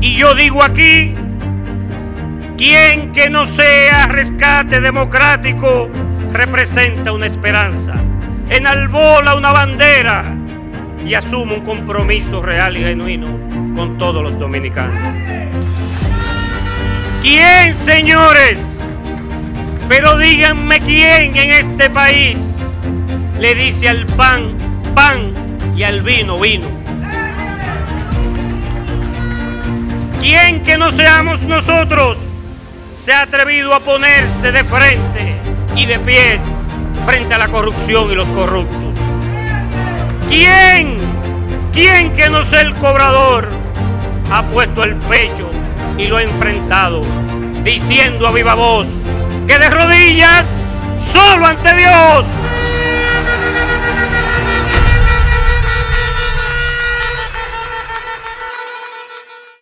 Y yo digo aquí, quien que no sea rescate democrático representa una esperanza, enalbola una bandera y asume un compromiso real y genuino con todos los dominicanos. ¿Quién, señores? Pero díganme quién en este país le dice al pan, pan y al vino, vino. ¿Quién que no seamos nosotros se ha atrevido a ponerse de frente y de pies frente a la corrupción y los corruptos? ¿Quién? ¿Quién que no sea el cobrador ha puesto el pecho y lo ha enfrentado diciendo a viva voz que de rodillas solo ante Dios